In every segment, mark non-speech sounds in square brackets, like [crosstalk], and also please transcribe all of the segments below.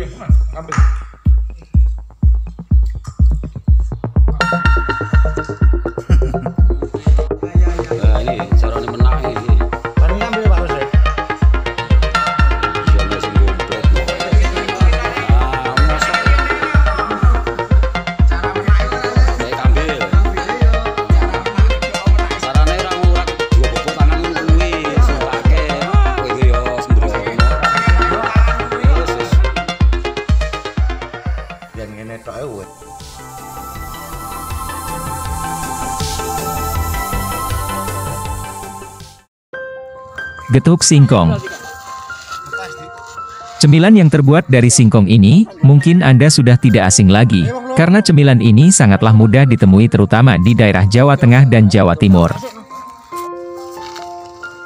I'm been Getuk singkong. Cemilan yang terbuat dari singkong ini, mungkin Anda sudah tidak asing lagi, karena cemilan ini sangatlah mudah ditemui terutama di daerah Jawa Tengah dan Jawa Timur.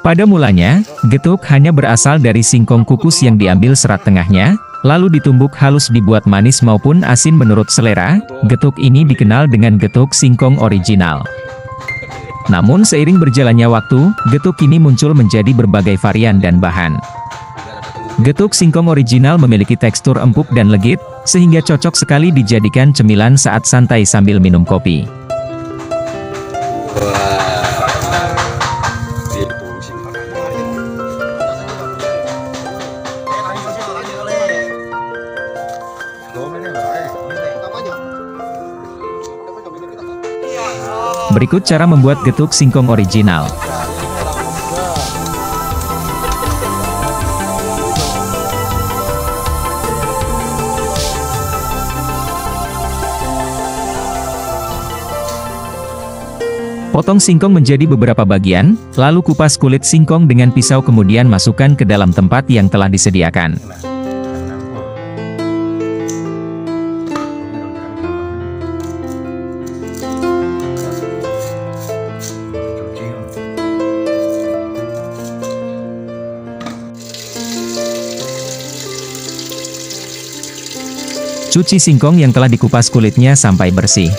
Pada mulanya, getuk hanya berasal dari singkong kukus yang diambil serat tengahnya, lalu ditumbuk halus dibuat manis maupun asin menurut selera, getuk ini dikenal dengan getuk singkong original. Namun seiring berjalannya waktu, getuk ini muncul menjadi berbagai varian dan bahan. Getuk singkong original memiliki tekstur empuk dan legit, sehingga cocok sekali dijadikan cemilan saat santai sambil minum kopi. Berikut cara membuat getuk singkong original. Potong singkong menjadi beberapa bagian, lalu kupas kulit singkong dengan pisau kemudian masukkan ke dalam tempat yang telah disediakan. Cuci singkong yang telah dikupas kulitnya sampai bersih.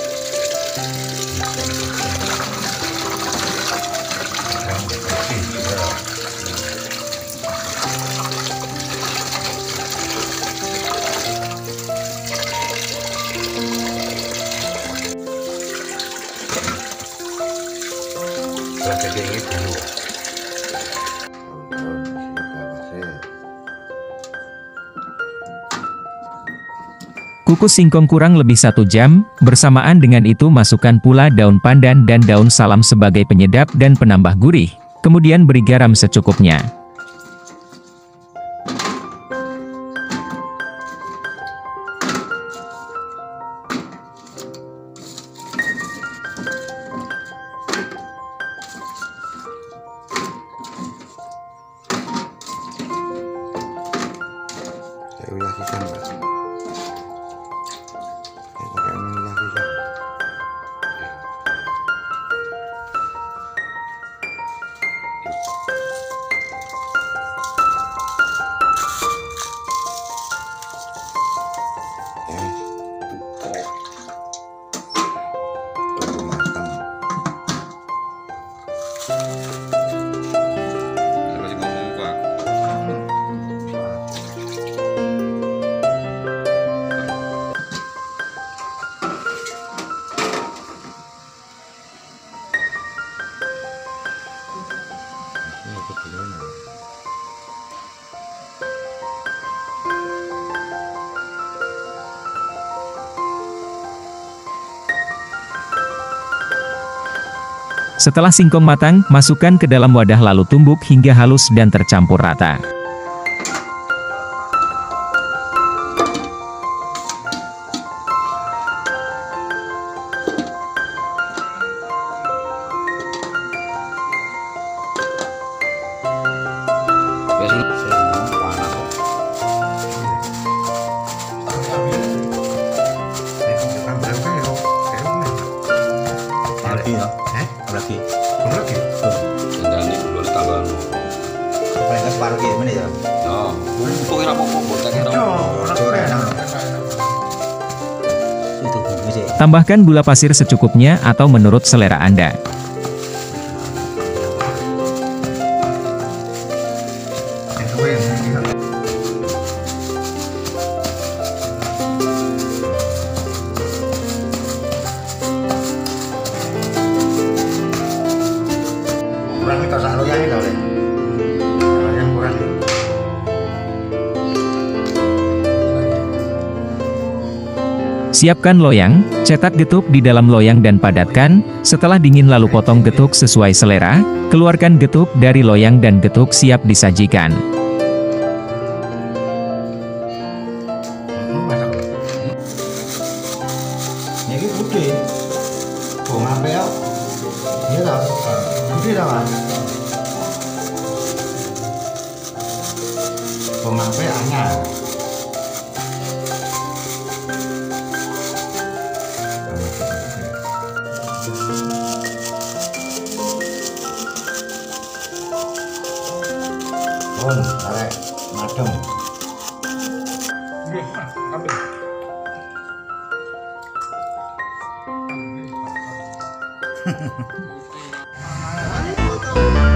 Kukus singkong kurang lebih satu jam, bersamaan dengan itu masukkan pula daun pandan dan daun salam sebagai penyedap dan penambah gurih. Kemudian beri garam secukupnya. Setelah singkong matang, masukkan ke dalam wadah lalu tumbuk hingga halus dan tercampur rata. Tambahkan gula pasir secukupnya atau menurut selera Anda. Siapkan loyang, cetak getuk di dalam loyang dan padatkan, setelah dingin lalu potong getuk sesuai selera, keluarkan getuk dari loyang dan getuk siap disajikan. Ini masak. bawang arek madem Thank [laughs] you.